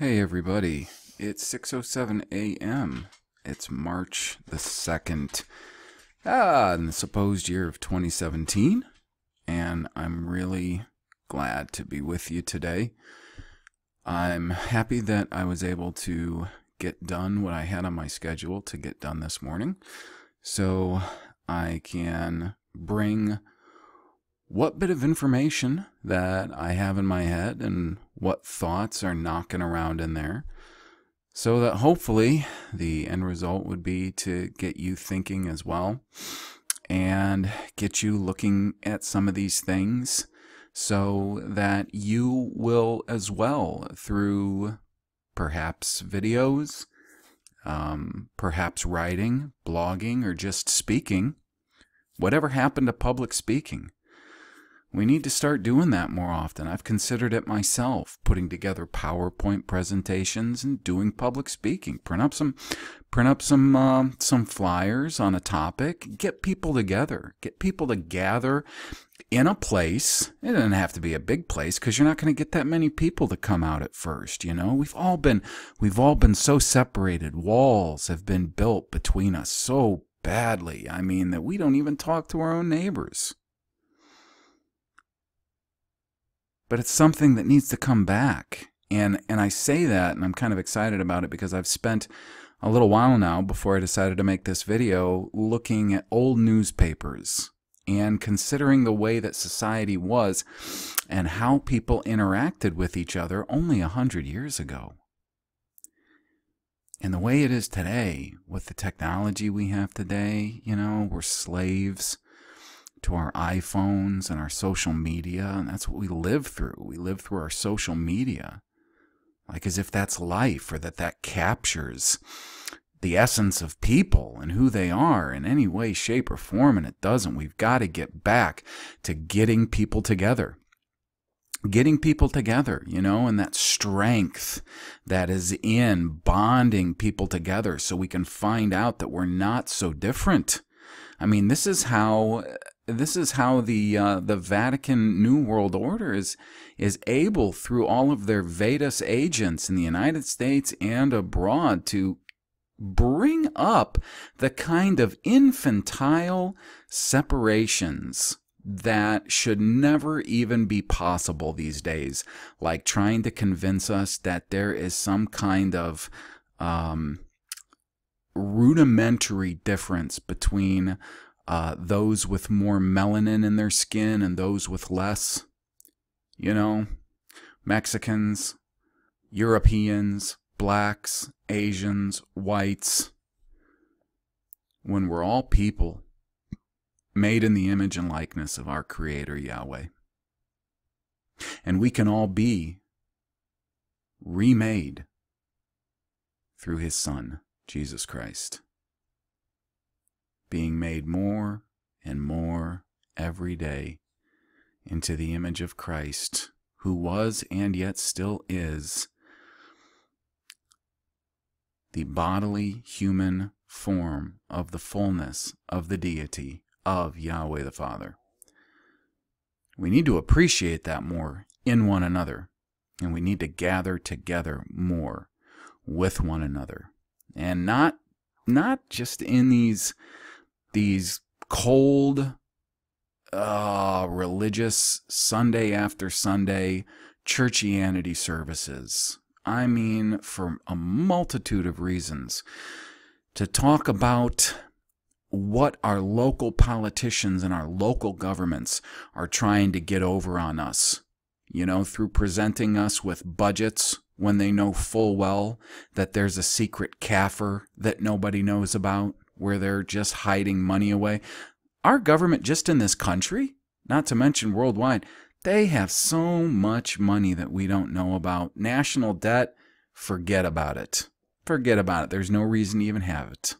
Hey everybody, it's 6.07 a.m. It's March the 2nd, ah, in the supposed year of 2017, and I'm really glad to be with you today. I'm happy that I was able to get done what I had on my schedule to get done this morning, so I can bring what bit of information that I have in my head and what thoughts are knocking around in there so that hopefully the end result would be to get you thinking as well and get you looking at some of these things so that you will as well through perhaps videos, um, perhaps writing, blogging, or just speaking. Whatever happened to public speaking? We need to start doing that more often. I've considered it myself, putting together PowerPoint presentations and doing public speaking. Print up some, print up some, uh, some flyers on a topic. Get people together. Get people to gather in a place. It doesn't have to be a big place because you're not going to get that many people to come out at first. You know, we've all been, we've all been so separated. Walls have been built between us so badly. I mean that we don't even talk to our own neighbors. But it's something that needs to come back. And and I say that and I'm kind of excited about it because I've spent a little while now before I decided to make this video looking at old newspapers and considering the way that society was and how people interacted with each other only a hundred years ago. And the way it is today, with the technology we have today, you know, we're slaves to our iPhones and our social media, and that's what we live through. We live through our social media, like as if that's life or that that captures the essence of people and who they are in any way, shape, or form, and it doesn't. We've got to get back to getting people together. Getting people together, you know, and that strength that is in bonding people together so we can find out that we're not so different. I mean, this is how this is how the uh, the Vatican New World Order is is able through all of their Vedas agents in the United States and abroad to bring up the kind of infantile separations that should never even be possible these days, like trying to convince us that there is some kind of um, rudimentary difference between uh, those with more melanin in their skin and those with less. You know, Mexicans, Europeans, blacks, Asians, whites. When we're all people made in the image and likeness of our Creator Yahweh. And we can all be remade through His Son, Jesus Christ being made more and more every day into the image of Christ, who was and yet still is the bodily human form of the fullness of the deity of Yahweh the Father. We need to appreciate that more in one another, and we need to gather together more with one another, and not not just in these these cold, uh, religious Sunday after Sunday churchianity services. I mean, for a multitude of reasons. To talk about what our local politicians and our local governments are trying to get over on us, you know, through presenting us with budgets when they know full well that there's a secret CAFR that nobody knows about where they're just hiding money away. Our government, just in this country, not to mention worldwide, they have so much money that we don't know about. National debt, forget about it. Forget about it. There's no reason to even have it.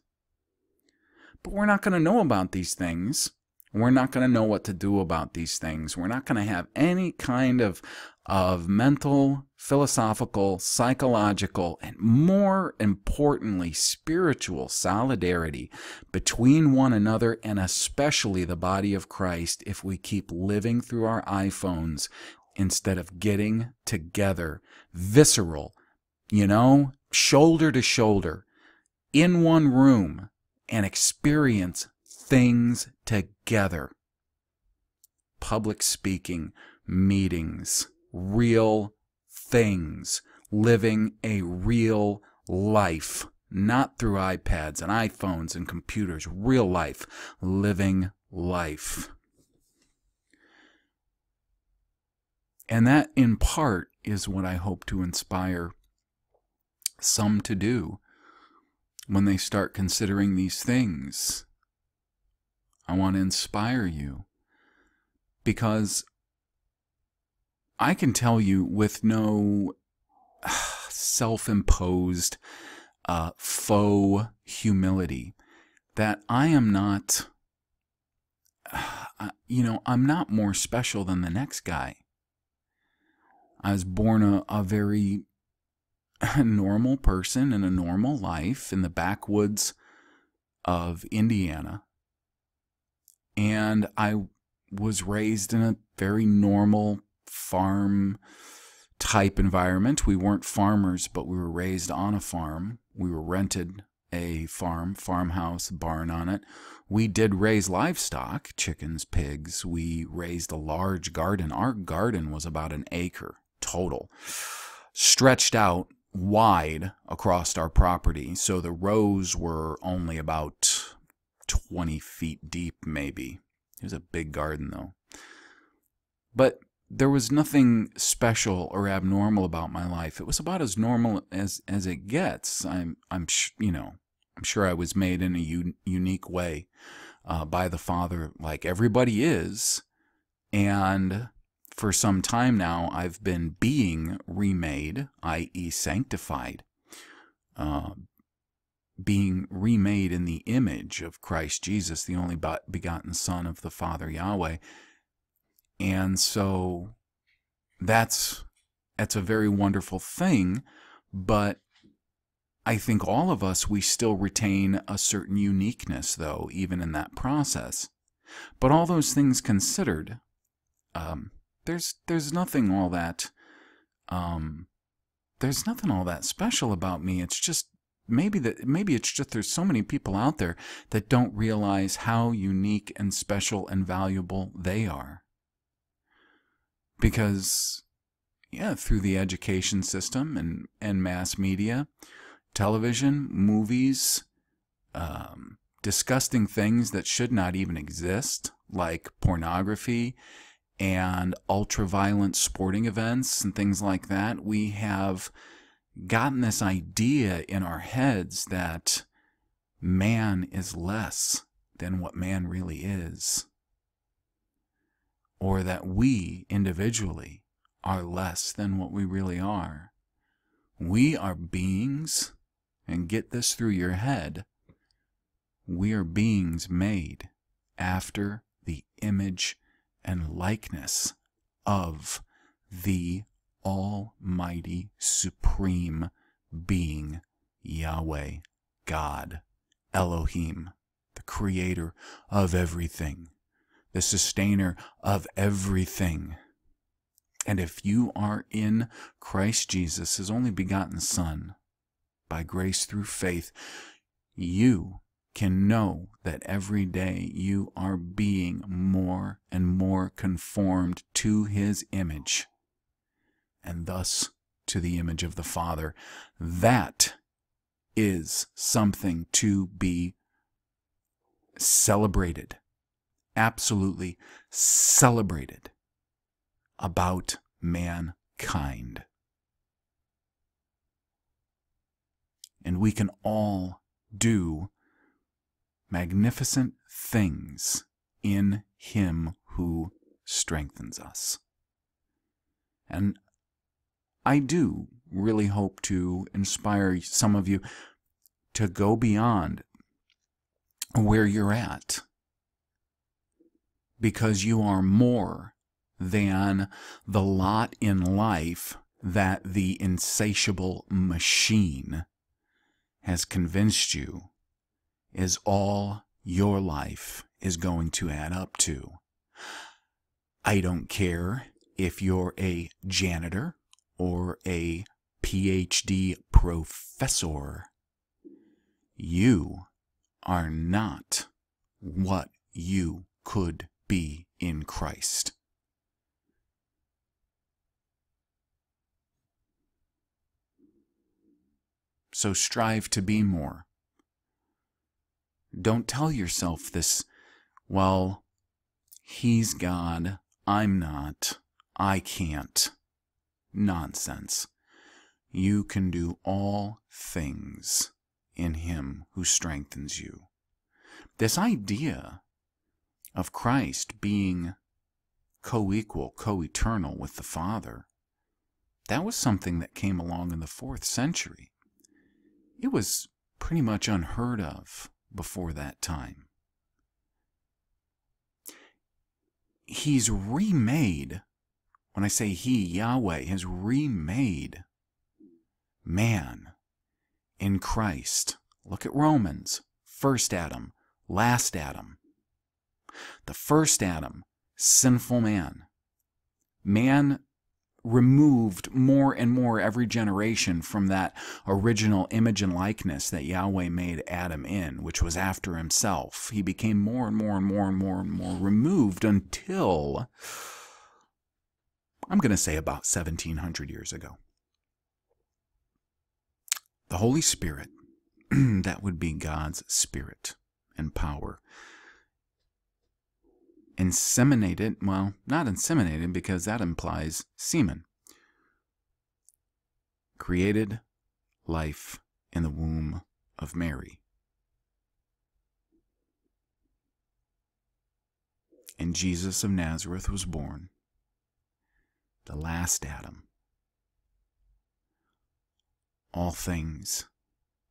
But we're not going to know about these things. We're not going to know what to do about these things. We're not going to have any kind of of mental, philosophical, psychological, and more importantly, spiritual solidarity between one another and especially the body of Christ if we keep living through our iPhones instead of getting together, visceral, you know, shoulder to shoulder in one room and experience things together. Public speaking, meetings, real things, living a real life, not through iPads and iPhones and computers, real life, living life. And that, in part, is what I hope to inspire some to do when they start considering these things. I want to inspire you because I can tell you with no self imposed uh, faux humility that I am not, uh, you know, I'm not more special than the next guy. I was born a, a very normal person in a normal life in the backwoods of Indiana. And I was raised in a very normal farm type environment. We weren't farmers, but we were raised on a farm. We were rented a farm, farmhouse, barn on it. We did raise livestock, chickens, pigs. We raised a large garden. Our garden was about an acre total, stretched out wide across our property. So the rows were only about 20 feet deep, maybe. It was a big garden, though. But there was nothing special or abnormal about my life. It was about as normal as as it gets. I'm I'm you know I'm sure I was made in a un, unique way uh, by the Father, like everybody is, and for some time now, I've been being remade, i.e., sanctified, uh, being remade in the image of Christ Jesus, the only begotten Son of the Father Yahweh. And so that's that's a very wonderful thing, but I think all of us we still retain a certain uniqueness though even in that process. But all those things considered, um, there's there's nothing all that um there's nothing all that special about me. It's just maybe that maybe it's just there's so many people out there that don't realize how unique and special and valuable they are. Because yeah, through the education system and, and mass media, television, movies, um, disgusting things that should not even exist, like pornography and ultra violent sporting events and things like that, we have gotten this idea in our heads that man is less than what man really is. Or that we individually are less than what we really are. We are beings, and get this through your head, we are beings made after the image and likeness of the Almighty Supreme Being, Yahweh, God, Elohim, the Creator of everything, the Sustainer of everything. And if you are in Christ Jesus, His only begotten Son, by grace through faith, you can know that every day you are being more and more conformed to his image and thus to the image of the Father. That is something to be celebrated, absolutely celebrated about mankind. And we can all do magnificent things in Him who strengthens us. And I do really hope to inspire some of you to go beyond where you're at because you are more than the lot in life that the insatiable machine has convinced you is all your life is going to add up to. I don't care if you're a janitor or a PhD professor, you are not what you could be in Christ. So strive to be more. Don't tell yourself this, well, he's God, I'm not, I can't. Nonsense. You can do all things in him who strengthens you. This idea of Christ being co equal, co eternal with the Father, that was something that came along in the fourth century. It was pretty much unheard of before that time. He's remade, when I say He, Yahweh, has remade man in Christ. Look at Romans. First Adam, last Adam. The first Adam, sinful man. Man removed more and more every generation from that original image and likeness that Yahweh made Adam in, which was after himself. He became more and more and more and more and more removed until, I'm going to say, about 1700 years ago. The Holy Spirit, that would be God's Spirit and power, inseminated, well, not inseminated because that implies semen, created life in the womb of Mary. And Jesus of Nazareth was born, the last Adam. All things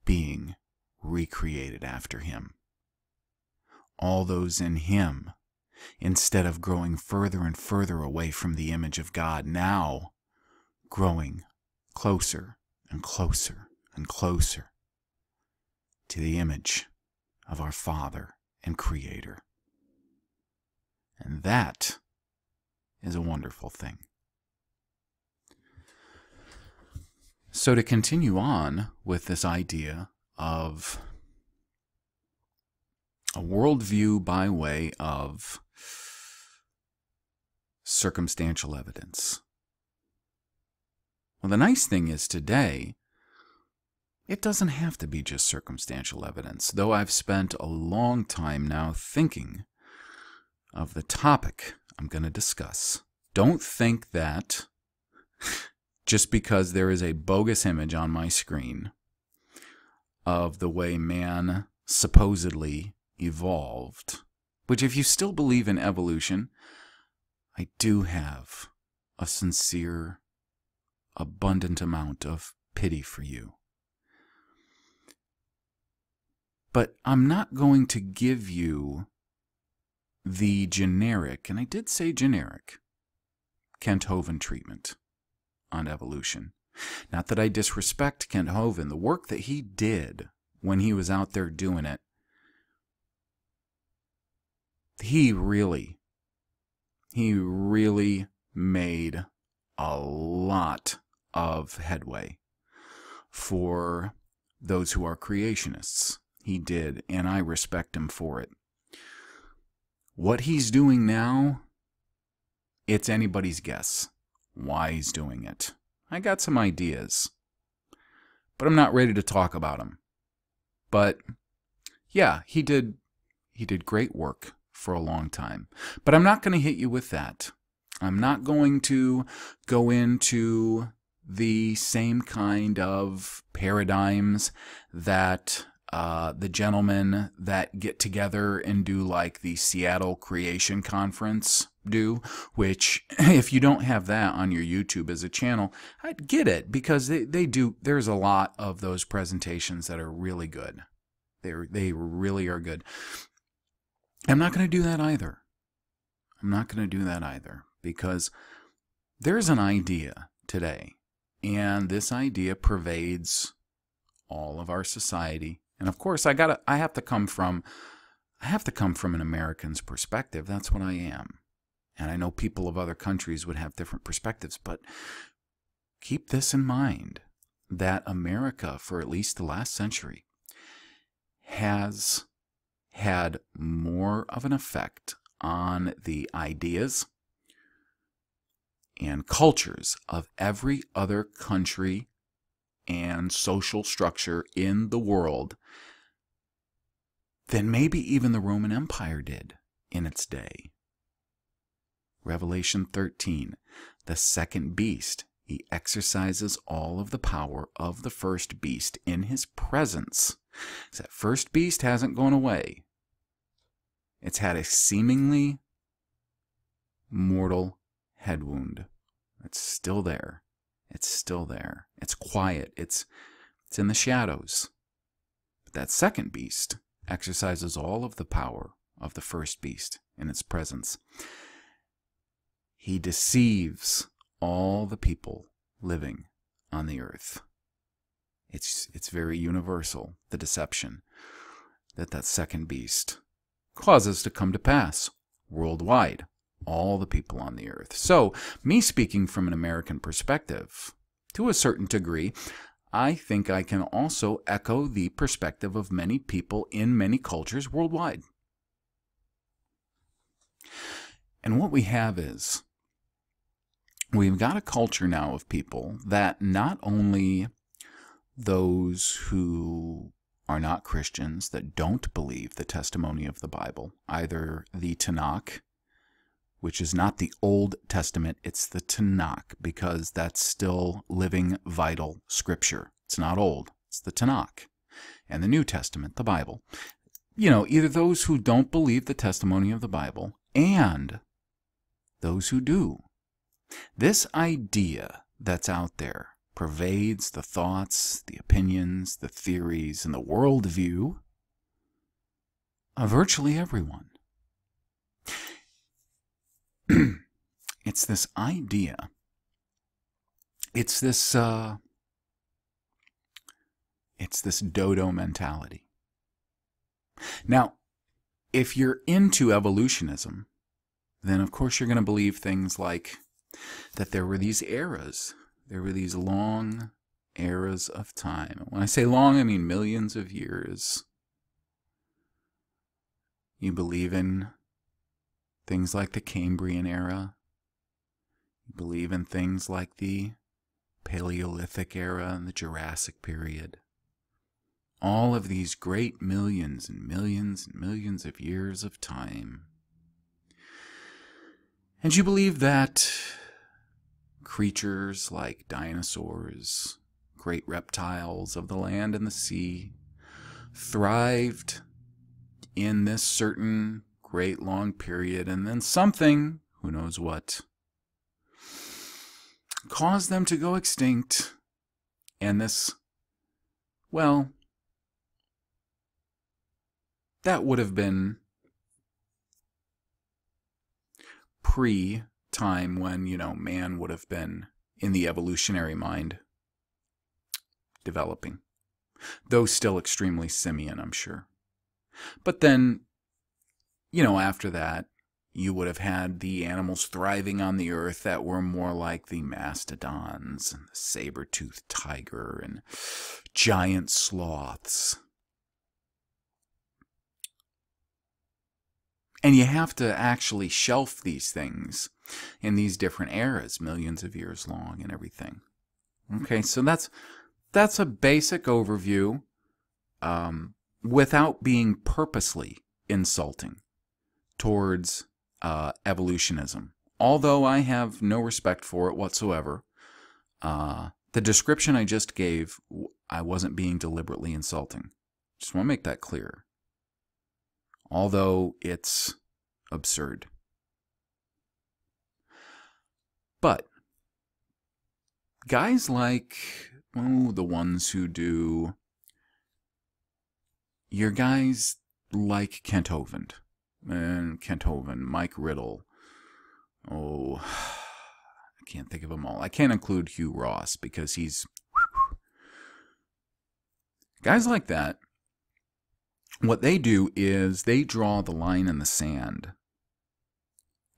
being recreated after him. All those in him instead of growing further and further away from the image of God, now growing closer and closer and closer to the image of our Father and Creator. And that is a wonderful thing. So, to continue on with this idea of a worldview by way of circumstantial evidence. Well, the nice thing is today, it doesn't have to be just circumstantial evidence, though I've spent a long time now thinking of the topic I'm going to discuss. Don't think that just because there is a bogus image on my screen of the way man supposedly evolved, which, if you still believe in evolution, I do have a sincere, abundant amount of pity for you. But I'm not going to give you the generic, and I did say generic, Kent Hovind treatment on evolution. Not that I disrespect Kent Hovind. The work that he did when he was out there doing it, he really he really made a lot of headway for those who are creationists. He did, and I respect him for it. What he's doing now, it's anybody's guess why he's doing it. I got some ideas, but I'm not ready to talk about them. But yeah, he did he did great work for a long time. But I'm not going to hit you with that. I'm not going to go into the same kind of paradigms that uh, the gentlemen that get together and do like the Seattle Creation Conference do, which if you don't have that on your YouTube as a channel, I'd get it because they, they do, there's a lot of those presentations that are really good. They they really are good. I'm not going to do that either. I'm not going to do that either because there's an idea today, and this idea pervades all of our society. And of course, I got I have to come from I have to come from an American's perspective. That's what I am. And I know people of other countries would have different perspectives, but keep this in mind. that America, for at least the last century, has had more of an effect on the ideas and cultures of every other country and social structure in the world than maybe even the Roman Empire did in its day. Revelation 13, the second beast, he exercises all of the power of the first beast in his presence. That first beast hasn't gone away. It's had a seemingly mortal head wound. It's still there. It's still there. It's quiet. It's it's in the shadows. But that second beast exercises all of the power of the first beast in its presence. He deceives all the people living on the earth. It's it's very universal, the deception that that second beast causes to come to pass worldwide all the people on the earth. So, me speaking from an American perspective, to a certain degree, I think I can also echo the perspective of many people in many cultures worldwide. And what we have is we've got a culture now of people that not only those who are not Christians, that don't believe the testimony of the Bible, either the Tanakh which is not the Old Testament, it's the Tanakh, because that's still living, vital scripture. It's not old, it's the Tanakh. And the New Testament, the Bible. You know, either those who don't believe the testimony of the Bible and those who do. This idea that's out there pervades the thoughts, the opinions, the theories, and the worldview of virtually everyone. it's this idea. It's this uh, it's this dodo mentality. Now, if you're into evolutionism, then of course you're going to believe things like that there were these eras. There were these long eras of time. When I say long, I mean millions of years. You believe in things like the Cambrian era. You believe in things like the Paleolithic era and the Jurassic period. All of these great millions and millions and millions of years of time. And you believe that creatures like dinosaurs, great reptiles of the land and the sea, thrived in this certain great long period, and then something, who knows what, caused them to go extinct. And this, well, that would have been pre time when, you know, man would have been in the evolutionary mind developing. Though still extremely simian, I'm sure. But then you know, after that, you would have had the animals thriving on the earth that were more like the mastodons and the saber-toothed tiger and giant sloths. And you have to actually shelf these things in these different eras, millions of years long and everything. Okay, so that's that's a basic overview um, without being purposely insulting towards uh, evolutionism. Although I have no respect for it whatsoever, uh, the description I just gave, I wasn't being deliberately insulting. Just want to make that clear. Although it's absurd. But guys like oh, the ones who do your guys like Kent Hovind and Kent Hovind, Mike Riddle. Oh, I can't think of them all. I can't include Hugh Ross because he's guys like that. What they do is they draw the line in the sand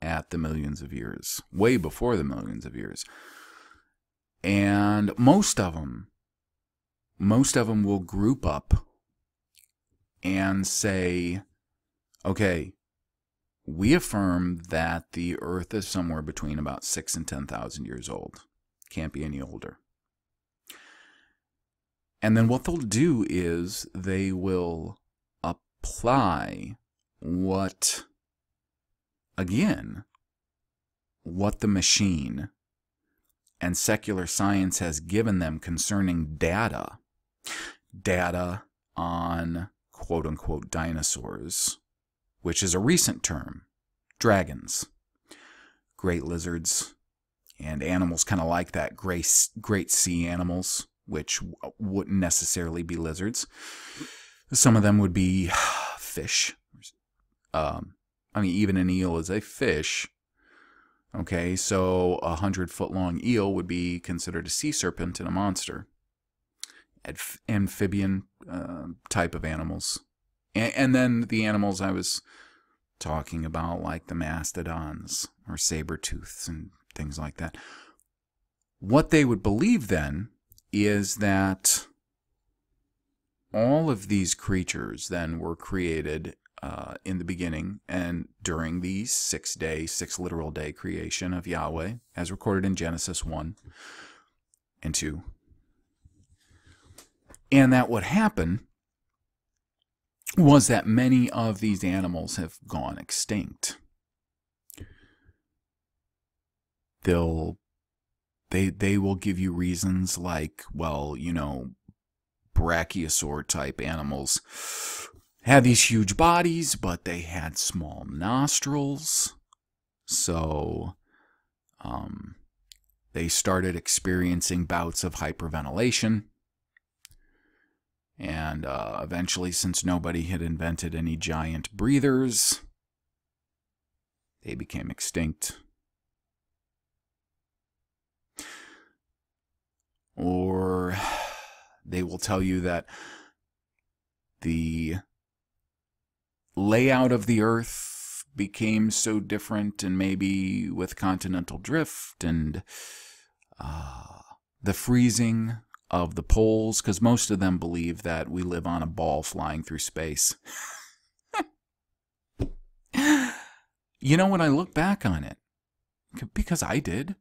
at the millions of years, way before the millions of years. And most of them most of them will group up and say, okay, we affirm that the earth is somewhere between about six and 10,000 years old. Can't be any older. And then what they'll do is they will apply what, again, what the machine and secular science has given them concerning data. Data on quote unquote dinosaurs, which is a recent term, dragons, great lizards, and animals kind of like that, great, great sea animals, which wouldn't necessarily be lizards. Some of them would be fish. Um, I mean, even an eel is a fish. Okay, so a hundred foot long eel would be considered a sea serpent and a monster. Amphibian uh, type of animals. And, and then the animals I was talking about, like the mastodons or saber tooths and things like that. What they would believe then is that all of these creatures then were created uh, in the beginning and during the six day, six literal day creation of Yahweh, as recorded in Genesis 1 and 2. And that what happened was that many of these animals have gone extinct. They'll they they will give you reasons like, well, you know, brachiosaur type animals had these huge bodies, but they had small nostrils. So um, they started experiencing bouts of hyperventilation. And uh, eventually, since nobody had invented any giant breathers, they became extinct. Or they will tell you that the layout of the earth became so different and maybe with continental drift and uh, the freezing of the poles because most of them believe that we live on a ball flying through space. You know when i look back on it because i did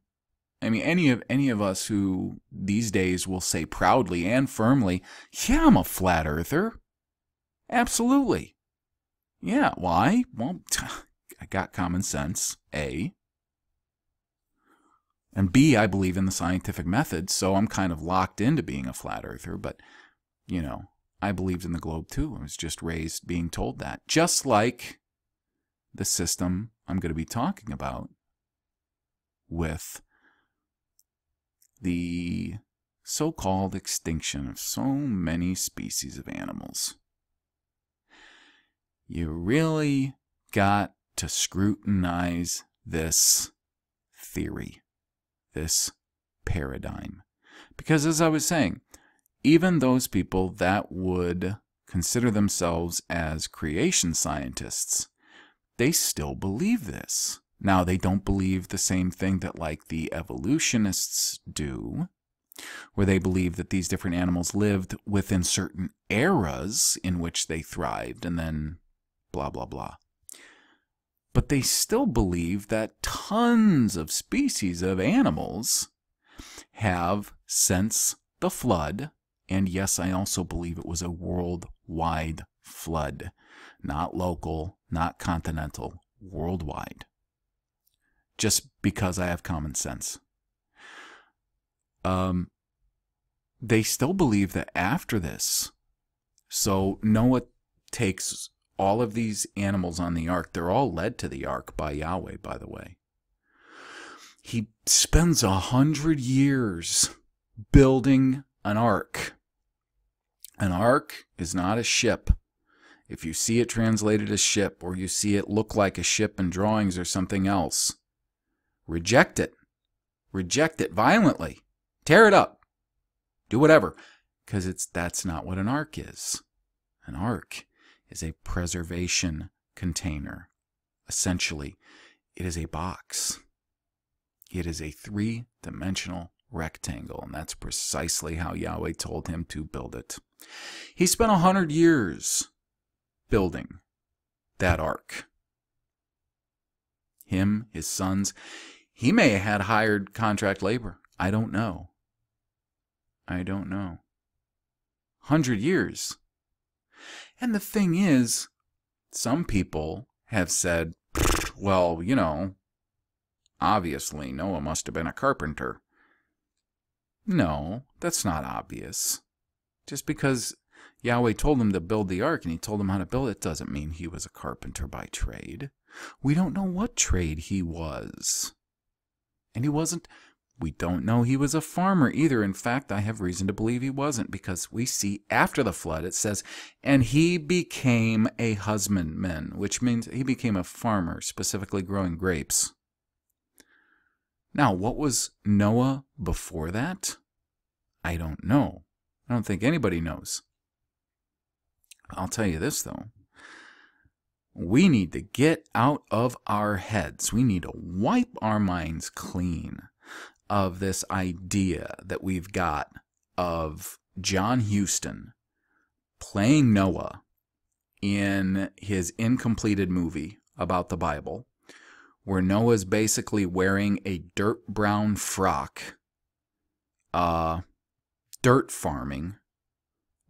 I mean, any of any of us who these days will say proudly and firmly, "Yeah, I'm a flat earther." Absolutely. Yeah, why? Well, I got common sense. A. And B, I believe in the scientific method, so I'm kind of locked into being a flat earther, but you know, I believed in the globe too. I was just raised being told that. Just like the system I'm going to be talking about with the so called extinction of so many species of animals. You really got to scrutinize this theory, this paradigm. Because as I was saying, even those people that would consider themselves as creation scientists, they still believe this. Now, they don't believe the same thing that, like, the evolutionists do, where they believe that these different animals lived within certain eras in which they thrived, and then blah, blah, blah. But they still believe that tons of species of animals have, since the flood, and yes, I also believe it was a worldwide flood, not local, not continental, worldwide just because I have common sense. Um, they still believe that after this, so Noah takes all of these animals on the ark. They're all led to the ark by Yahweh, by the way. He spends a hundred years building an ark. An ark is not a ship. If you see it translated as ship, or you see it look like a ship in drawings or something else, Reject it. Reject it violently. Tear it up. Do whatever. Because it's that's not what an ark is. An ark is a preservation container. Essentially, it is a box. It is a three dimensional rectangle, and that's precisely how Yahweh told him to build it. He spent a hundred years building that ark. Him, his sons, he may have had hired contract labor. I don't know. I don't know. Hundred years. And the thing is, some people have said, well, you know, obviously Noah must have been a carpenter. No, that's not obvious. Just because Yahweh told him to build the ark and he told him how to build it doesn't mean he was a carpenter by trade. We don't know what trade he was. And he wasn't, we don't know he was a farmer either. In fact, I have reason to believe he wasn't because we see after the flood it says, and he became a husbandman, which means he became a farmer, specifically growing grapes. Now, what was Noah before that? I don't know. I don't think anybody knows. I'll tell you this, though we need to get out of our heads. We need to wipe our minds clean of this idea that we've got of John Huston playing Noah in his incompleted movie about the Bible, where Noah's basically wearing a dirt brown frock, uh, dirt farming,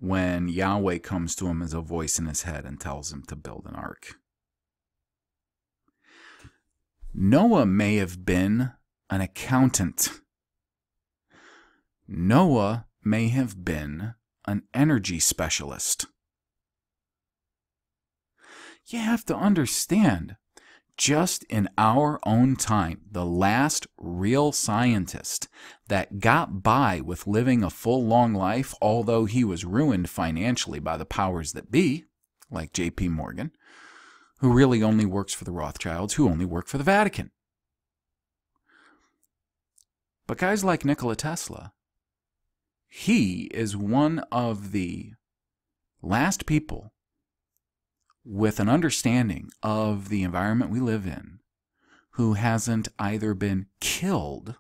when Yahweh comes to him as a voice in his head and tells him to build an ark. Noah may have been an accountant. Noah may have been an energy specialist. You have to understand, just in our own time, the last real scientist that got by with living a full long life, although he was ruined financially by the powers that be, like J.P. Morgan, who really only works for the Rothschilds, who only work for the Vatican. But guys like Nikola Tesla, he is one of the last people with an understanding of the environment we live in who hasn't either been killed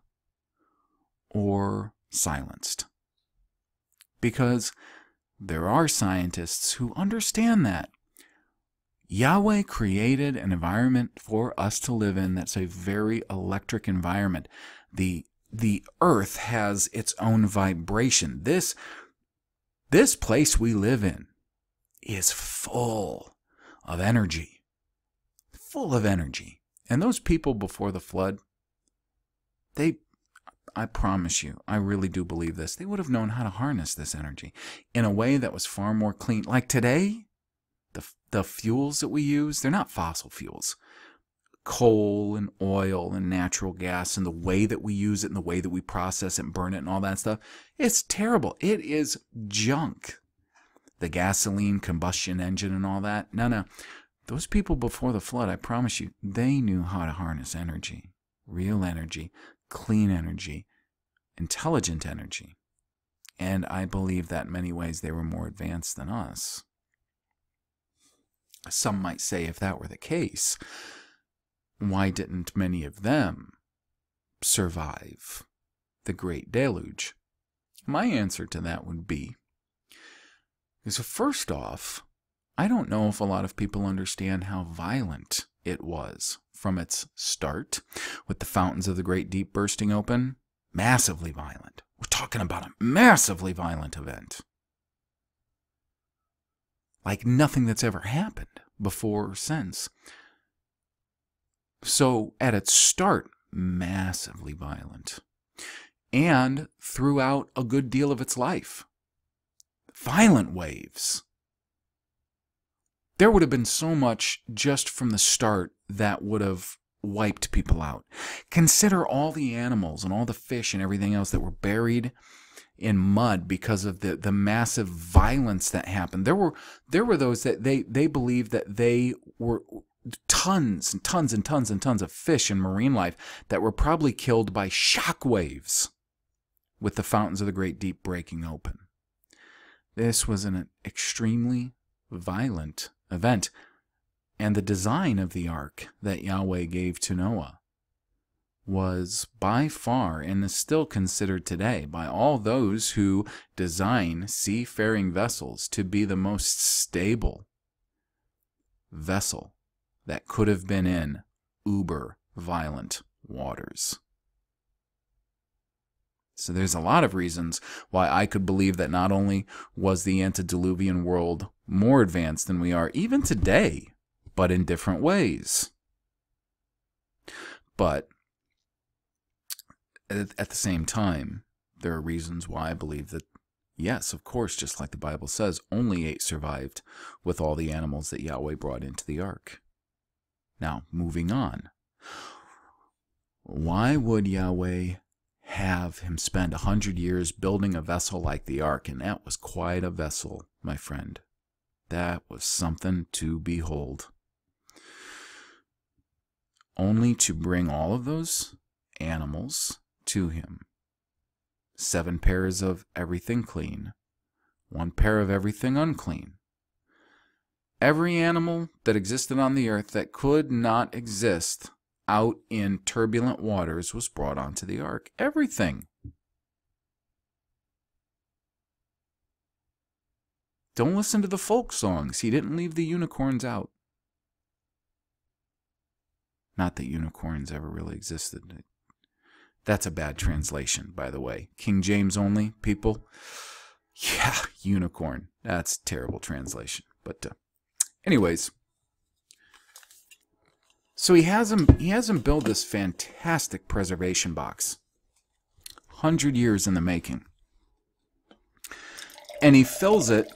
or silenced. Because there are scientists who understand that. Yahweh created an environment for us to live in that's a very electric environment. The the earth has its own vibration. This this place we live in is full of energy. Full of energy. And those people before the flood, they I promise you, I really do believe this. They would have known how to harness this energy in a way that was far more clean. Like today, the, the fuels that we use, they're not fossil fuels. Coal and oil and natural gas and the way that we use it and the way that we process it and burn it and all that stuff, it's terrible. It is junk. The gasoline combustion engine and all that. No, no. Those people before the flood, I promise you, they knew how to harness energy, real energy, clean energy, intelligent energy. And I believe that in many ways they were more advanced than us. Some might say if that were the case, why didn't many of them survive the Great Deluge? My answer to that would be is first off, I don't know if a lot of people understand how violent it was from its start, with the fountains of the great deep bursting open. Massively violent. We're talking about a massively violent event. Like nothing that's ever happened before or since. So, at its start, massively violent. And throughout a good deal of its life, violent waves there would have been so much just from the start that would have wiped people out. Consider all the animals and all the fish and everything else that were buried in mud because of the, the massive violence that happened. There were there were those that they, they believed that they were tons and tons and tons and tons of fish and marine life that were probably killed by shock waves with the fountains of the great deep breaking open. This was an extremely violent event and the design of the ark that Yahweh gave to Noah was by far and is still considered today by all those who design seafaring vessels to be the most stable vessel that could have been in uber violent waters. So there's a lot of reasons why I could believe that not only was the antediluvian world more advanced than we are even today, but in different ways. But at the same time, there are reasons why I believe that, yes, of course, just like the Bible says, only eight survived with all the animals that Yahweh brought into the ark. Now, moving on. Why would Yahweh have him spend a hundred years building a vessel like the ark? And that was quite a vessel, my friend. That was something to behold. Only to bring all of those animals to him. Seven pairs of everything clean, one pair of everything unclean. Every animal that existed on the earth that could not exist out in turbulent waters was brought onto the ark. Everything. Don't listen to the folk songs. He didn't leave the unicorns out. Not that unicorns ever really existed. That's a bad translation, by the way. King James only, people. Yeah, unicorn. That's terrible translation. But uh, anyways, so he has him he has him build this fantastic preservation box. 100 years in the making. And he fills it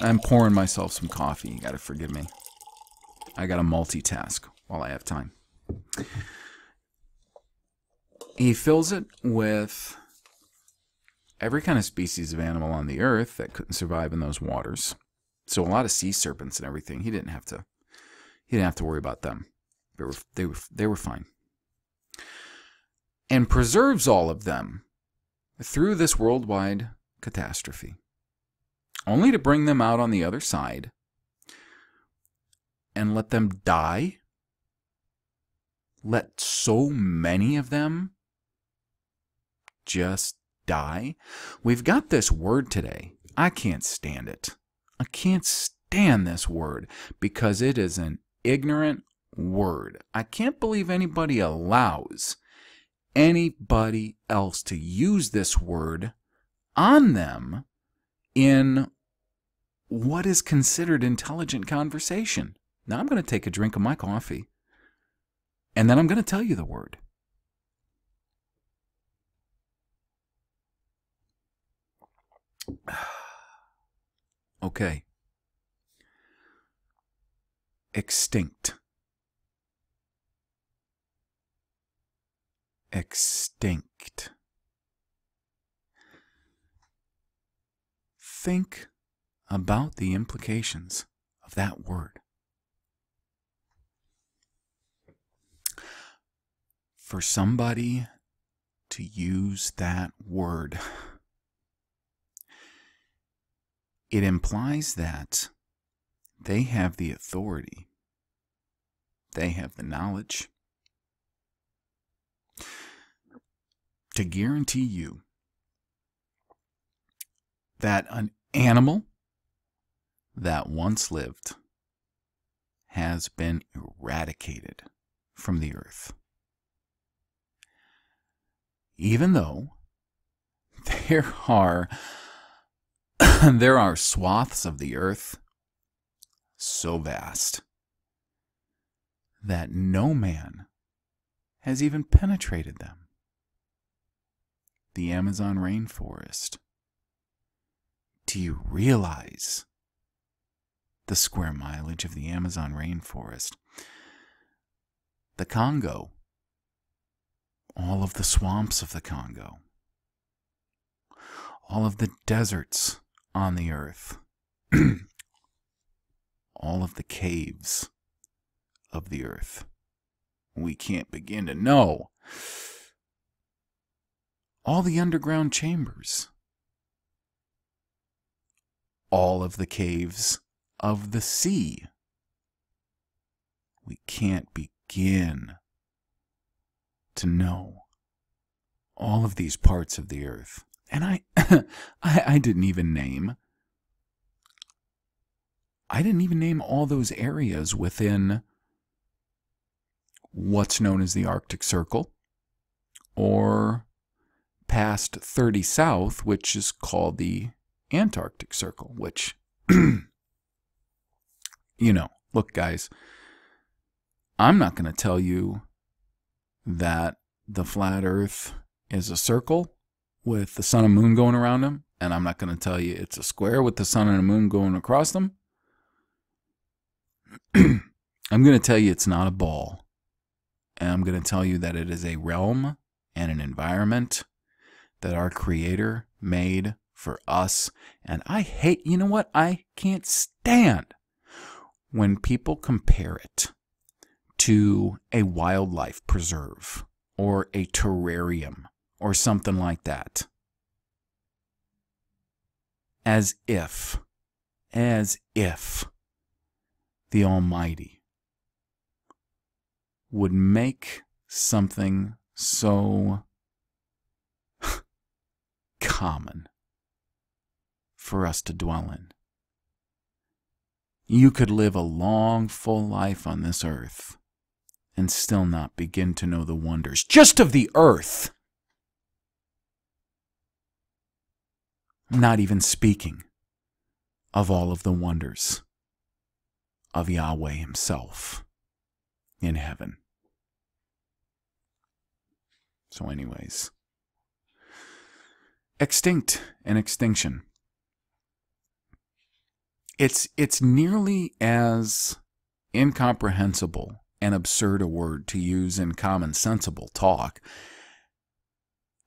I'm pouring myself some coffee. You got to forgive me. I got to multitask while I have time. He fills it with every kind of species of animal on the earth that couldn't survive in those waters. So a lot of sea serpents and everything. He didn't have to. He didn't have to worry about them. They were they were they were fine. And preserves all of them through this worldwide catastrophe, only to bring them out on the other side and let them die. Let so many of them just die? We've got this word today. I can't stand it. I can't stand this word because it is an ignorant word. I can't believe anybody allows anybody else to use this word on them in what is considered intelligent conversation. Now I'm going to take a drink of my coffee and then I'm going to tell you the word. okay. Extinct. Extinct. Think about the implications of that word. For somebody to use that word it implies that they have the authority, they have the knowledge to guarantee you that an animal that once lived has been eradicated from the earth. Even though there are there are swaths of the earth so vast that no man has even penetrated them. The Amazon rainforest. Do you realize the square mileage of the Amazon rainforest? The Congo. All of the swamps of the Congo. All of the deserts on the earth. all of the caves of the earth. We can't begin to know. All the underground chambers. All of the caves of the sea. We can't begin to know all of these parts of the earth. And I, I, I didn't even name, I didn't even name all those areas within what's known as the Arctic Circle or past 30 South, which is called the Antarctic Circle, which, you know, look, guys, I'm not going to tell you that the flat earth is a circle with the sun and moon going around them, and I'm not going to tell you it's a square with the sun and the moon going across them. I'm going to tell you it's not a ball. And I'm going to tell you that it is a realm and an environment that our Creator made for us. And I hate, you know what? I can't stand when people compare it to a wildlife preserve or a terrarium or something like that. As if, as if the Almighty would make something so common for us to dwell in. You could live a long, full life on this earth and still not begin to know the wonders just of the earth. not even speaking of all of the wonders of Yahweh Himself in heaven. So, anyways, extinct and extinction. It's it's nearly as incomprehensible and absurd a word to use in common sensible talk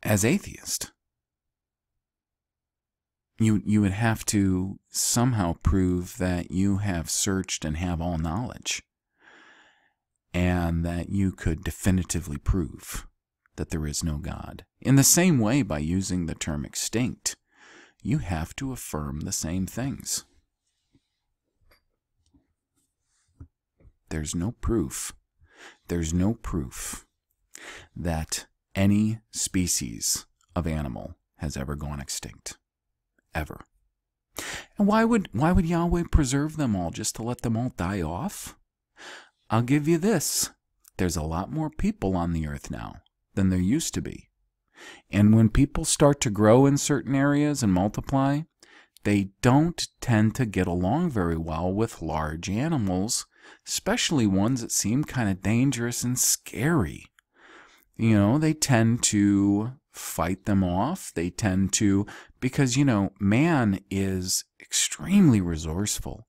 as atheist. You you would have to somehow prove that you have searched and have all knowledge and that you could definitively prove that there is no God. In the same way, by using the term extinct, you have to affirm the same things. There's no proof. There's no proof that any species of animal has ever gone extinct. Ever. And why would why would Yahweh preserve them all just to let them all die off? I'll give you this. There's a lot more people on the earth now than there used to be. And when people start to grow in certain areas and multiply, they don't tend to get along very well with large animals, especially ones that seem kind of dangerous and scary. You know, they tend to fight them off. They tend to, because, you know, man is extremely resourceful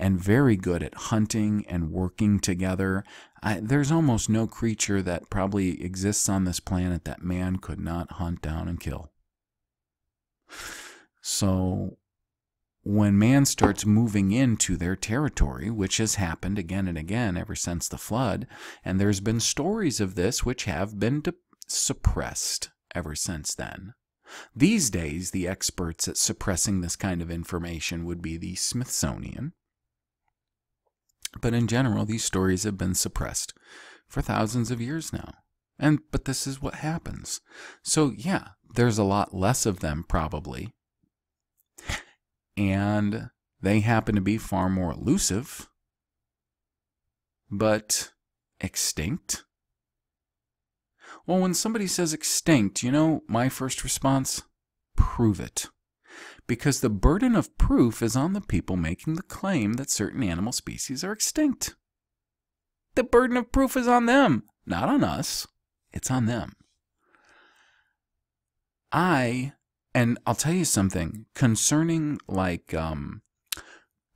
and very good at hunting and working together. I, there's almost no creature that probably exists on this planet that man could not hunt down and kill. So, when man starts moving into their territory, which has happened again and again ever since the flood, and there's been stories of this which have been suppressed ever since then. These days, the experts at suppressing this kind of information would be the Smithsonian, but in general, these stories have been suppressed for thousands of years now. And but this is what happens. So yeah, there's a lot less of them probably. And they happen to be far more elusive. But extinct? Well, when somebody says extinct, you know my first response? Prove it because the burden of proof is on the people making the claim that certain animal species are extinct. The burden of proof is on them, not on us. It's on them. I, and I'll tell you something concerning like um,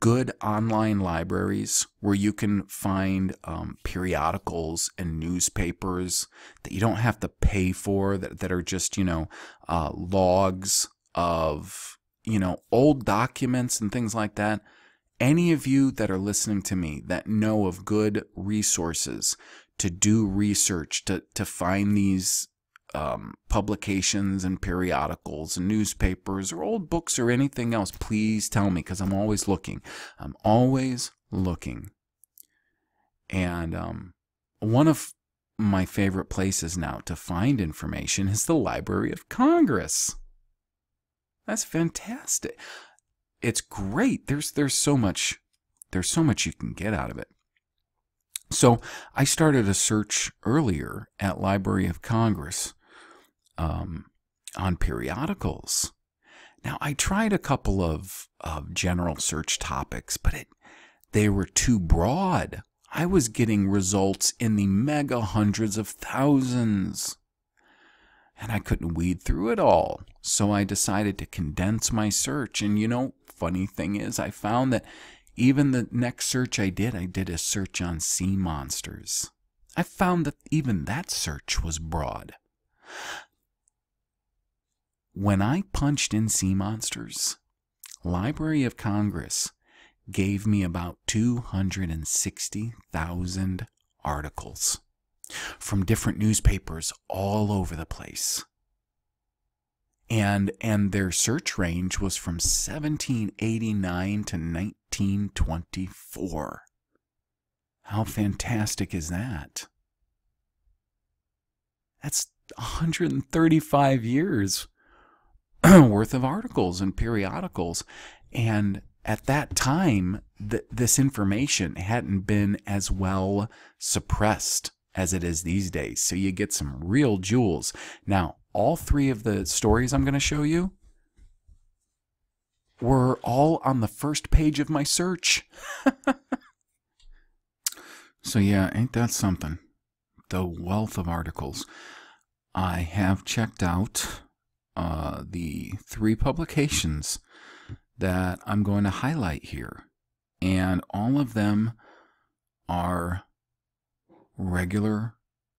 good online libraries where you can find um, periodicals and newspapers that you don't have to pay for, that, that are just, you know, uh, logs of you know, old documents and things like that, any of you that are listening to me that know of good resources to do research, to, to find these um, publications and periodicals and newspapers or old books or anything else, please tell me because I'm always looking. I'm always looking. And um, one of my favorite places now to find information is the Library of Congress. That's fantastic. It's great. There's there's so much there's so much you can get out of it. So I started a search earlier at Library of Congress um, on periodicals. Now I tried a couple of, of general search topics, but it they were too broad. I was getting results in the mega hundreds of thousands. And I couldn't weed through it all. So I decided to condense my search. And you know, funny thing is, I found that even the next search I did, I did a search on sea monsters. I found that even that search was broad. When I punched in sea monsters, Library of Congress gave me about 260,000 articles from different newspapers all over the place. And and their search range was from 1789 to 1924. How fantastic is that? That's 135 years worth of articles and periodicals. And at that time, th- this information hadn't been as well suppressed as it is these days. So you get some real jewels. Now, all three of the stories I'm going to show you were all on the first page of my search. so, yeah, ain't that something? The wealth of articles. I have checked out uh, the three publications that I'm going to highlight here. And all of them are regular,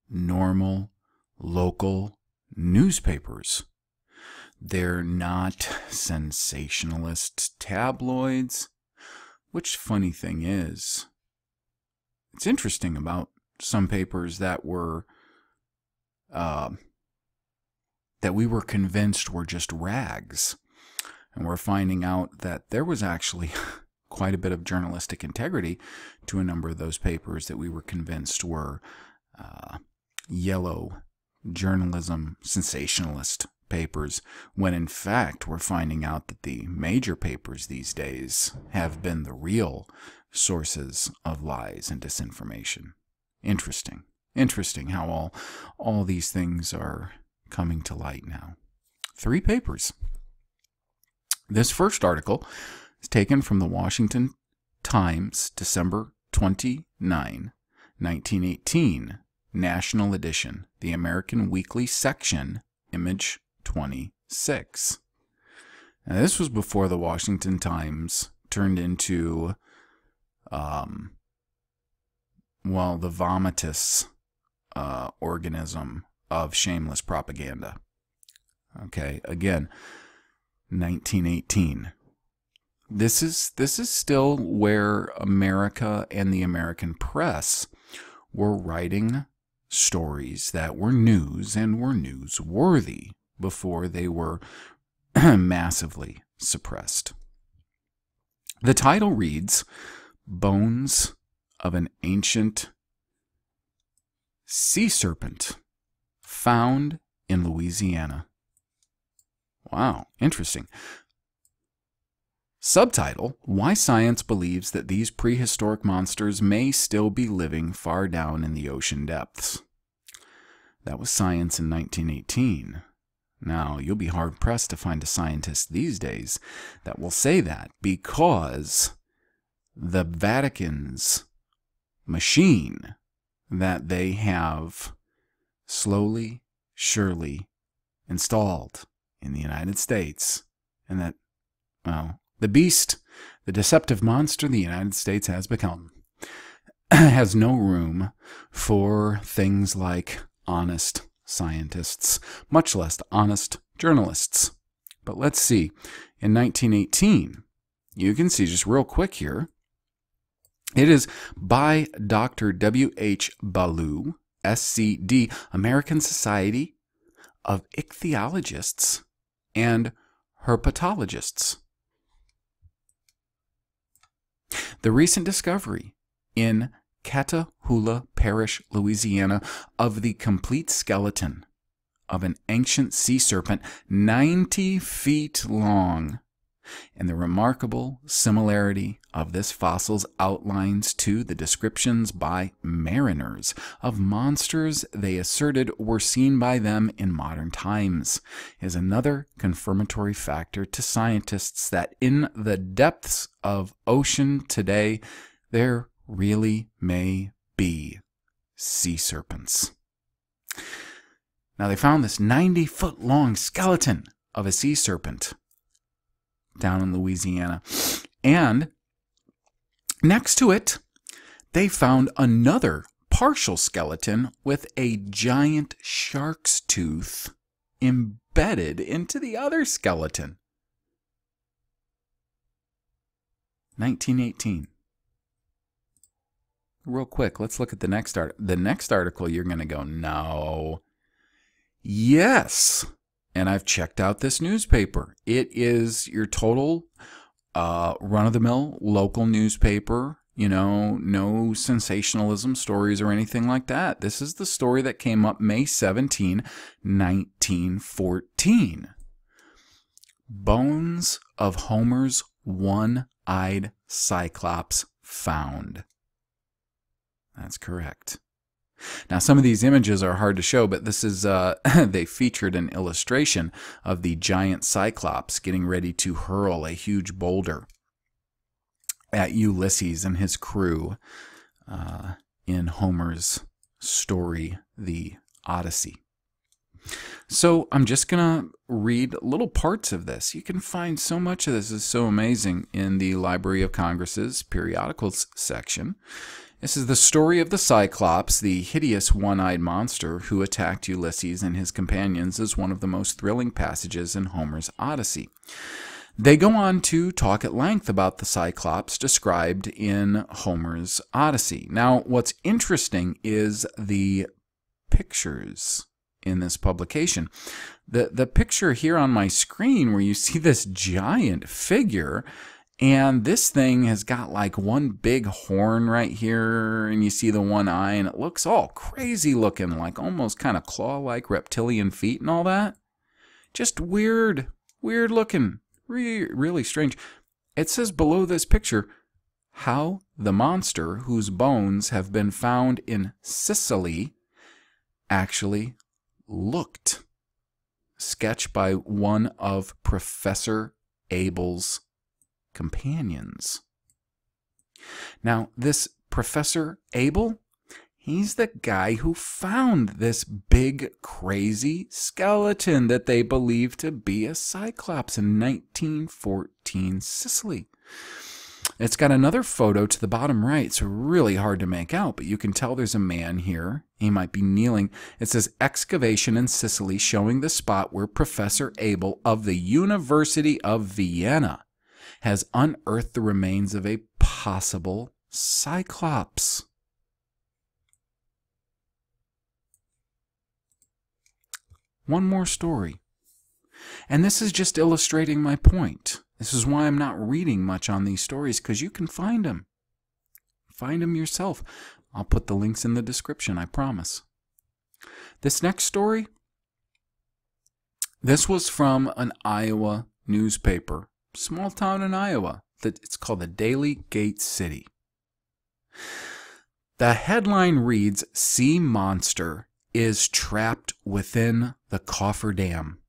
normal, local newspapers. They're not sensationalist tabloids. Which, funny thing is, it's interesting about some papers that were, uh, that we were convinced were just rags. And we're finding out that there was actually quite a bit of journalistic integrity to a number of those papers that we were convinced were uh, yellow journalism sensationalist papers, when in fact we're finding out that the major papers these days have been the real sources of lies and disinformation. Interesting. Interesting how all, all these things are coming to light now. Three papers this first article is taken from the Washington Times, December 29, 1918, National Edition, the American Weekly section, image 26. Now, this was before the Washington Times turned into, um, well, the vomitous uh, organism of shameless propaganda. Okay, again, 1918. This is this is still where America and the American press were writing stories that were news and were newsworthy before they were massively suppressed. The title reads Bones of an Ancient Sea Serpent Found in Louisiana. Wow, interesting. Subtitle Why Science Believes That These Prehistoric Monsters May Still Be Living Far Down in the Ocean Depths. That was science in 1918. Now, you'll be hard pressed to find a scientist these days that will say that because the Vatican's machine that they have slowly, surely installed in the United States, and that, well, the beast, the deceptive monster the United States has become, has no room for things like honest scientists, much less honest journalists. But let's see. In 1918, you can see just real quick here, it is by Dr. W.H. Ballou, SCD, American Society of Ichthyologists, and herpetologists. The recent discovery in Catahoula Parish, Louisiana, of the complete skeleton of an ancient sea serpent 90 feet long. And the remarkable similarity of this fossil's outlines to the descriptions by mariners of monsters they asserted were seen by them in modern times is another confirmatory factor to scientists that in the depths of ocean today there really may be sea serpents. Now, they found this 90 foot long skeleton of a sea serpent down in Louisiana. And next to it, they found another partial skeleton with a giant shark's tooth embedded into the other skeleton. 1918 real quick, let's look at the next art. The next article, you're going to go, no. Yes. And I've checked out this newspaper. It is your total uh, run of the mill local newspaper. You know, no sensationalism stories or anything like that. This is the story that came up May 17, 1914. Bones of Homer's one eyed Cyclops found. That's correct. Now, some of these images are hard to show, but this is, uh, they featured an illustration of the giant Cyclops getting ready to hurl a huge boulder at Ulysses and his crew uh, in Homer's story, The Odyssey. So I'm just going to read little parts of this. You can find so much of this is so amazing in the Library of Congress's periodicals section. This is the story of the Cyclops, the hideous one eyed monster who attacked Ulysses and his companions, is one of the most thrilling passages in Homer's Odyssey. They go on to talk at length about the Cyclops described in Homer's Odyssey. Now, what's interesting is the pictures in this publication. The, the picture here on my screen where you see this giant figure and this thing has got like one big horn right here, and you see the one eye, and it looks all crazy looking, like almost kind of claw like reptilian feet and all that. Just weird, weird looking, re- really strange. It says below this picture how the monster whose bones have been found in Sicily actually looked. Sketch by one of Professor Abel's companions. Now, this Professor Abel, he's the guy who found this big, crazy skeleton that they believe to be a Cyclops in 1914 Sicily. It's got another photo to the bottom right. It's really hard to make out, but you can tell there's a man here. He might be kneeling. It says excavation in Sicily showing the spot where Professor Abel of the University of Vienna has unearthed the remains of a possible Cyclops. One more story. And this is just illustrating my point. This is why I'm not reading much on these stories, because you can find them. Find them yourself. I'll put the links in the description, I promise. This next story, this was from an Iowa newspaper small town in Iowa. that It's called the Daily Gate City. The headline reads Sea Monster is trapped within the Coffer Dam.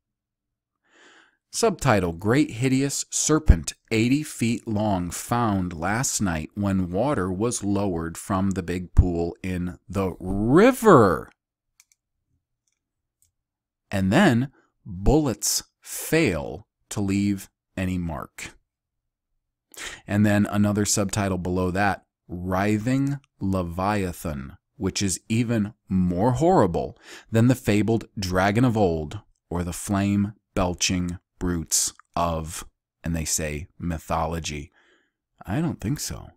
Subtitle Great Hideous Serpent 80 feet long found last night when water was lowered from the big pool in the river. And then bullets fail to leave any mark. And then another subtitle below that Writhing Leviathan, which is even more horrible than the fabled dragon of old or the flame belching brutes of, and they say, mythology. I don't think so.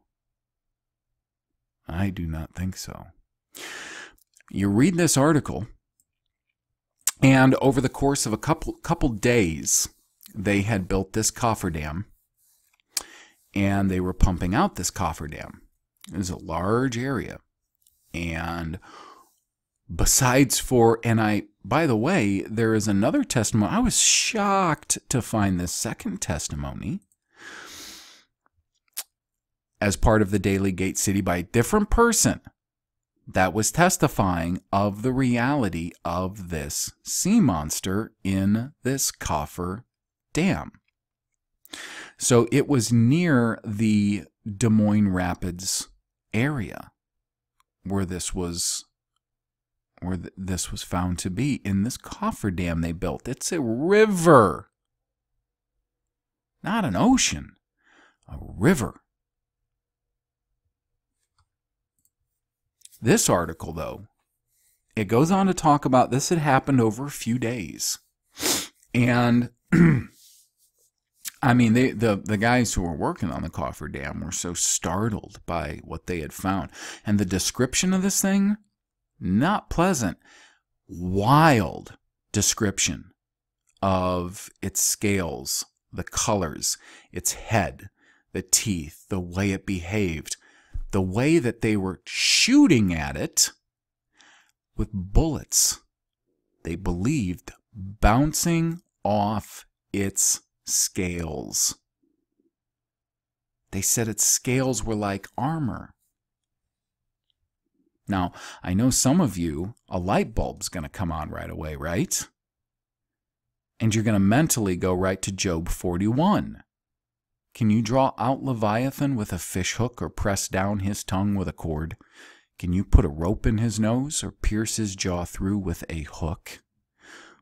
I do not think so. You read this article, and over the course of a couple couple days, they had built this cofferdam and they were pumping out this cofferdam. It was a large area. And besides for, and I, by the way, there is another testimony. I was shocked to find this second testimony as part of the Daily Gate City by a different person that was testifying of the reality of this sea monster in this coffer dam. So it was near the Des Moines Rapids area where this was where th- this was found to be in this coffer dam they built. It's a river. Not an ocean, a river. This article, though, it goes on to talk about this had happened over a few days. And I mean, they, the, the guys who were working on the coffer dam were so startled by what they had found. And the description of this thing, not pleasant. Wild description of its scales, the colors, its head, the teeth, the way it behaved the way that they were shooting at it with bullets, they believed bouncing off its scales. They said its scales were like armor. Now, I know some of you, a light bulb's going to come on right away, right? And you're going to mentally go right to Job 41. Can you draw out Leviathan with a fish hook or press down his tongue with a cord? Can you put a rope in his nose or pierce his jaw through with a hook?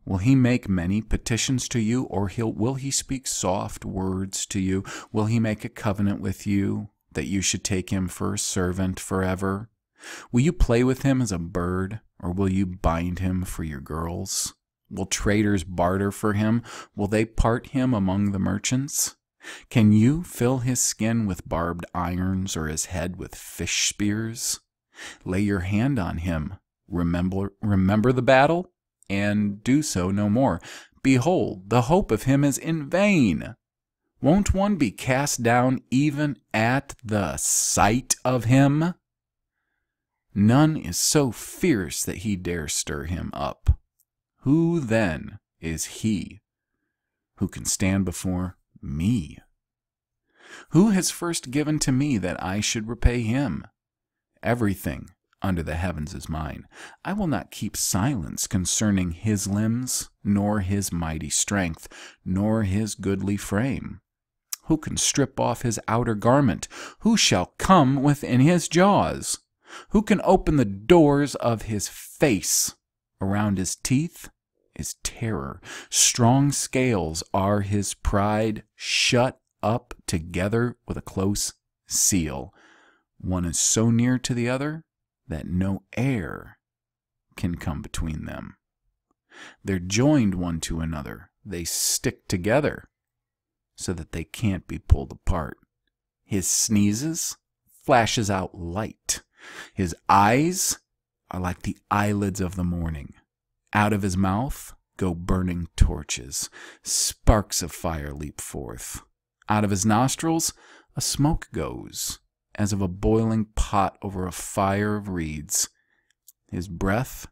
Will he make many petitions to you, or he'll, will he speak soft words to you? Will he make a covenant with you that you should take him for a servant forever? Will you play with him as a bird, or will you bind him for your girls? Will traders barter for him? Will they part him among the merchants? Can you fill his skin with barbed irons or his head with fish spears? Lay your hand on him. Remember, remember the battle, and do so no more. Behold, the hope of him is in vain. Won't one be cast down even at the sight of him? None is so fierce that he dare stir him up. Who then is he who can stand before me? Who has first given to me that I should repay him? Everything under the heavens is mine. I will not keep silence concerning his limbs, nor his mighty strength, nor his goodly frame. Who can strip off his outer garment? Who shall come within his jaws? Who can open the doors of his face? Around his teeth is terror. Strong scales are his pride, shut up together with a close seal. One is so near to the other that no air can come between them. They're joined one to another. They stick together so that they can't be pulled apart. His sneezes flashes out light. His eyes are like the eyelids of the morning. Out of his mouth go burning torches. Sparks of fire leap forth. Out of his nostrils a smoke goes, as of a boiling pot over a fire of reeds. His breath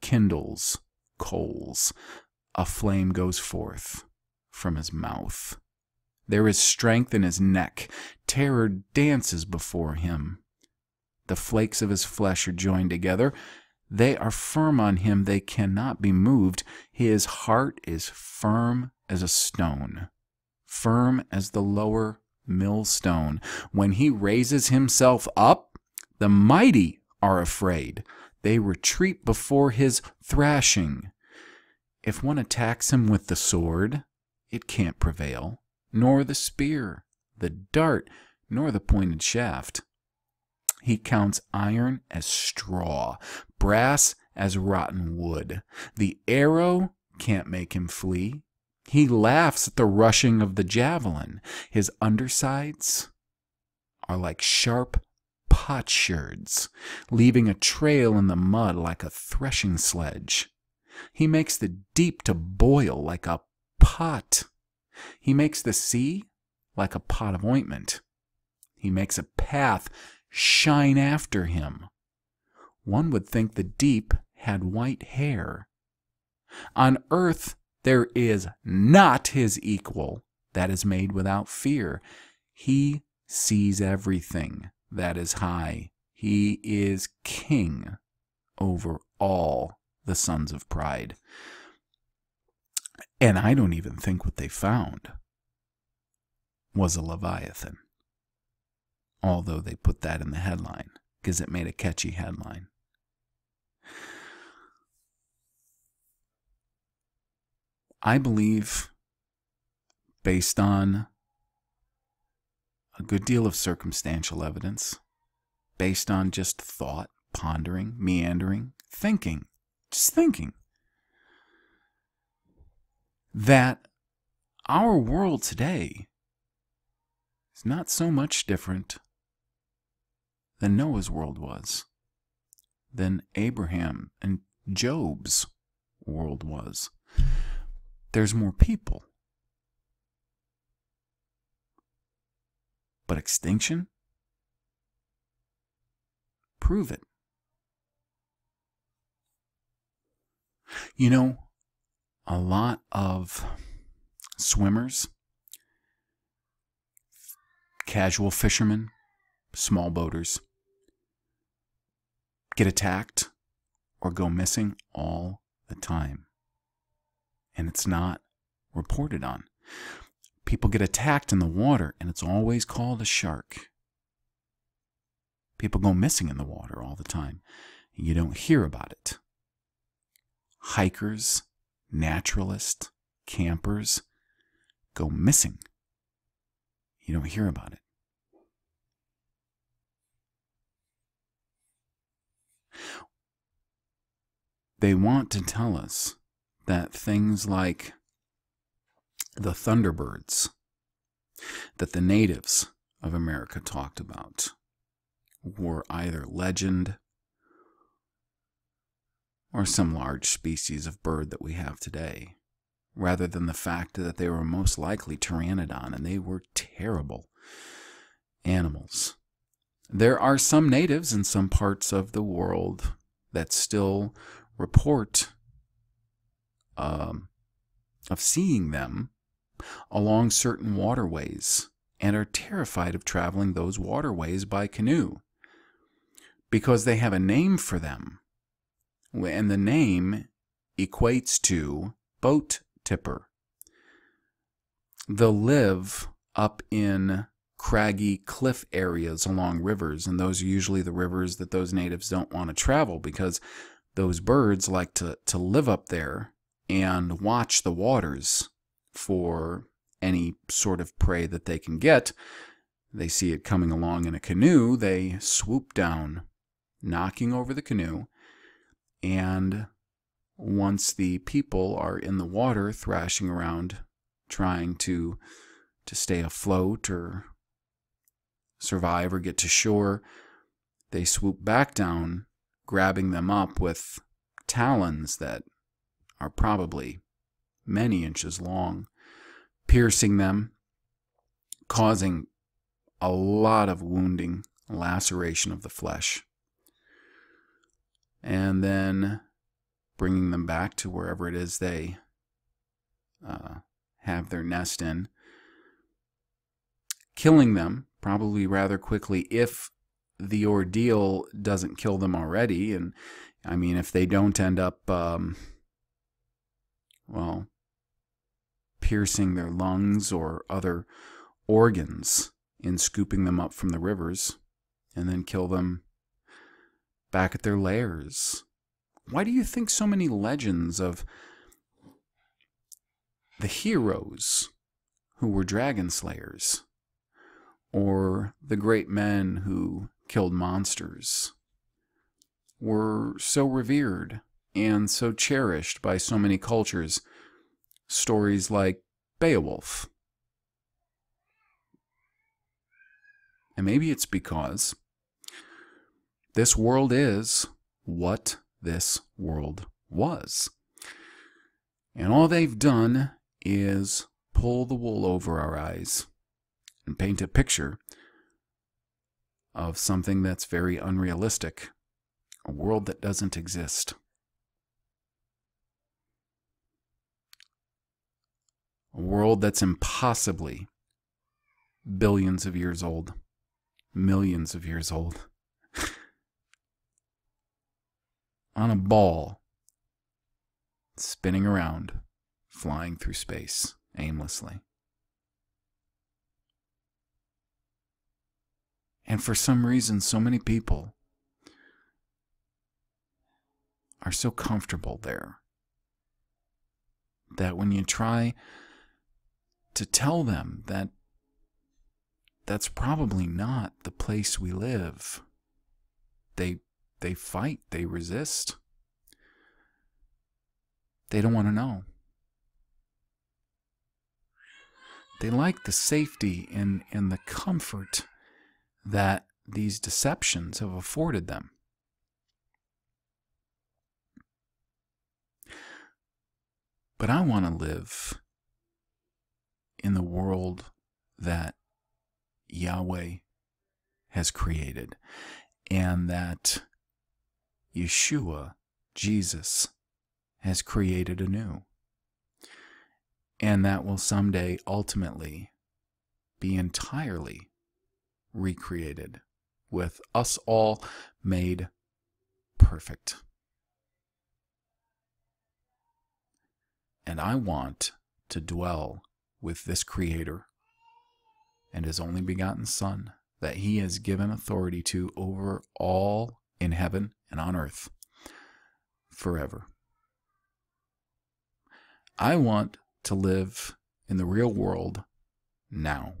kindles coals. A flame goes forth from his mouth. There is strength in his neck. Terror dances before him. The flakes of his flesh are joined together. They are firm on him, they cannot be moved. His heart is firm as a stone, firm as the lower millstone. When he raises himself up, the mighty are afraid. They retreat before his thrashing. If one attacks him with the sword, it can't prevail, nor the spear, the dart, nor the pointed shaft. He counts iron as straw, brass as rotten wood. The arrow can't make him flee. He laughs at the rushing of the javelin. His undersides are like sharp potsherds, leaving a trail in the mud like a threshing sledge. He makes the deep to boil like a pot. He makes the sea like a pot of ointment. He makes a path shine after him. one would think the deep had white hair. On earth there is not his equal that is made without fear. He sees everything that is high. He is king over all the sons of pride. And I don't even think what they found was a Leviathan. Although they put that in the headline because it made a catchy headline. I believe, based on a good deal of circumstantial evidence, based on just thought, pondering, meandering, thinking, just thinking, that our world today is not so much different than Noah's world was, than Abraham and Job's world was. There's more people. But extinction? Prove it. You know, a lot of swimmers, casual fishermen, small boaters get attacked or go missing all the time. And it's not reported on. People get attacked in the water, and it's always called a shark. People go missing in the water all the time. and You don't hear about it. Hikers naturalists, campers go missing. You don't hear about it. They want to tell us that things like the Thunderbirds that the natives of America talked about were either legend or some large species of bird that we have today, rather than the fact that they were most likely pteranodon and they were terrible animals. There are some natives in some parts of the world that still report um, of seeing them along certain waterways and are terrified of traveling those waterways by canoe because they have a name for them and the name equates to boat tipper. They'll live up in craggy cliff areas along rivers, and those are usually the rivers that those natives don't want to travel because those birds like to, to live up there and watch the waters for any sort of prey that they can get. They see it coming along in a canoe, they swoop down, knocking over the canoe, and once the people are in the water thrashing around trying to to stay afloat or survive or get to shore, they swoop back down, grabbing them up with talons that are probably many inches long, piercing them, causing a lot of wounding, laceration of the flesh and then bringing them back to wherever it is they uh, have their nest in, killing them probably rather quickly if the ordeal doesn't kill them already. And I mean, if they don't end up, um, well, piercing their lungs or other organs in scooping them up from the rivers and then kill them back at their lairs. Why do you think so many legends of the heroes who were dragon slayers, or the great men who killed monsters, were so revered and so cherished by so many cultures? Stories like Beowulf. And maybe it's because this world is what this world was. And all they've done is pull the wool over our eyes and paint a picture of something that's very unrealistic a world that doesn't exist. A world that's impossibly billions of years old, millions of years old. On a ball, spinning around, flying through space aimlessly. And for some reason, so many people are so comfortable there that when you try to tell them that that's probably not the place we live, they they fight, they resist. They don't want to know. They like the safety and, and the comfort that these deceptions have afforded them. But I want to live in the world that Yahweh has created and that Yeshua, Jesus, has created anew. And that will someday ultimately be entirely recreated with us all made perfect. And I want to dwell with this Creator and His only begotten Son that He has given authority to over all in heaven and on earth forever. I want to live in the real world now.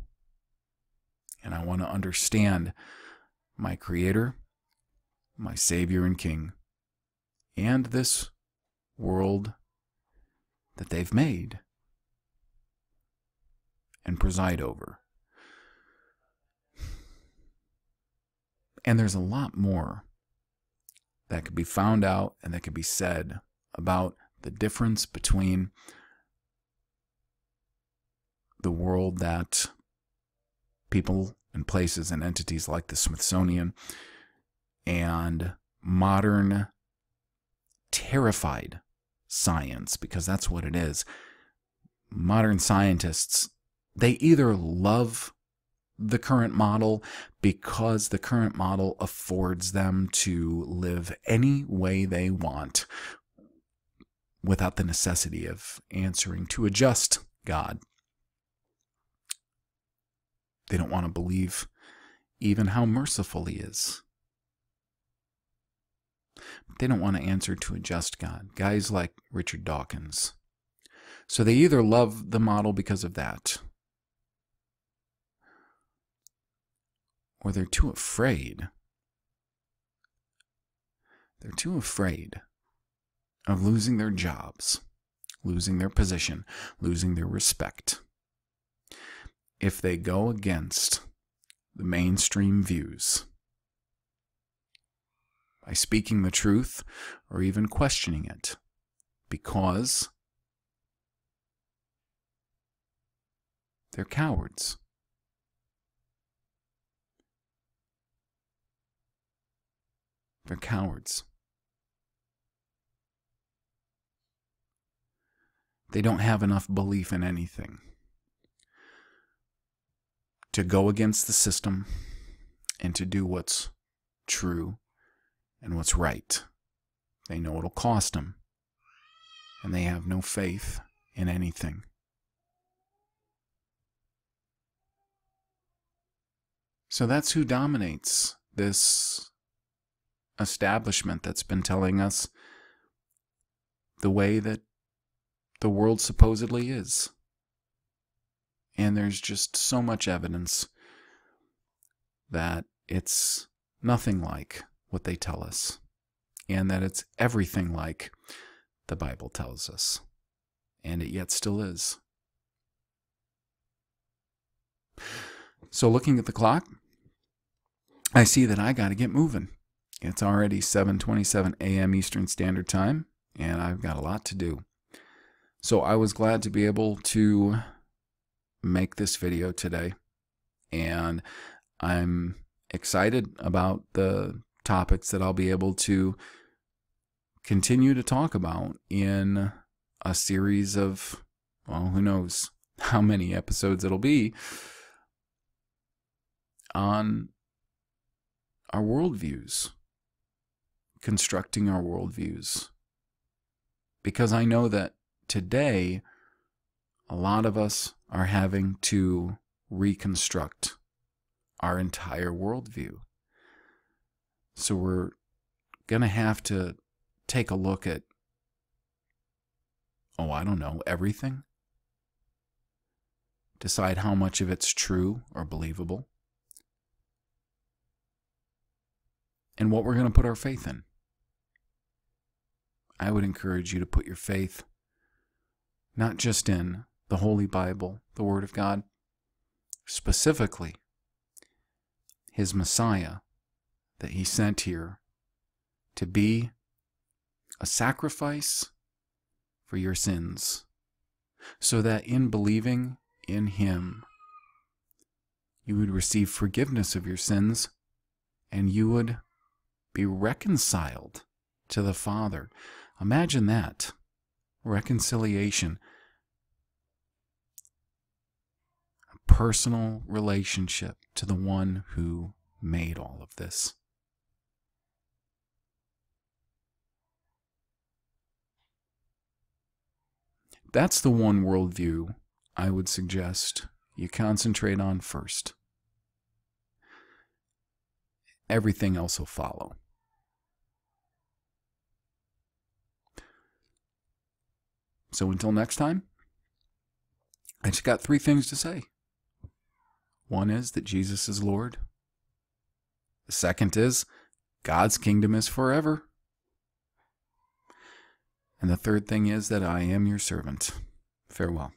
And I want to understand my Creator, my Savior and King, and this world that they've made and preside over. And there's a lot more that could be found out and that could be said about the difference between the world that people and places and entities like the Smithsonian and modern terrified science, because that's what it is. Modern scientists, they either love the current model because the current model affords them to live any way they want without the necessity of answering to a just God. They don't want to believe even how merciful He is. They don't want to answer to a just God. Guys like Richard Dawkins. So they either love the model because of that, or they're too afraid. They're too afraid of losing their jobs, losing their position, losing their respect. If they go against the mainstream views by speaking the truth or even questioning it, because they're cowards. They're cowards. They don't have enough belief in anything to go against the system and to do what's true and what's right. They know it'll cost them, and they have no faith in anything. So that's who dominates this establishment that's been telling us the way that the world supposedly is. And there's just so much evidence that it's nothing like what they tell us, and that it's everything like the Bible tells us, and it yet still is. So, looking at the clock, I see that I got to get moving. It's already 7:27 a.m. Eastern Standard Time, and I've got a lot to do. So I was glad to be able to make this video today, and I'm excited about the topics that I'll be able to continue to talk about in a series of, well, who knows how many episodes it'll be on our worldviews, constructing our worldviews. Because I know that today, a lot of us are having to reconstruct our entire worldview. So we're going to have to take a look at, oh, I don't know, everything. Decide how much of it's true or believable. And what we're going to put our faith in. I would encourage you to put your faith not just in the Holy Bible, the Word of God, specifically his Messiah that he sent here to be a sacrifice for your sins, so that in believing in him, you would receive forgiveness of your sins and you would be reconciled to the Father. Imagine that reconciliation, a personal relationship to the one who made all of this. That's the one worldview I would suggest you concentrate on first. Everything else will follow. So until next time, I just got three things to say. One is that Jesus is Lord. The second is God's kingdom is forever. And the third thing is that I am your servant. Farewell.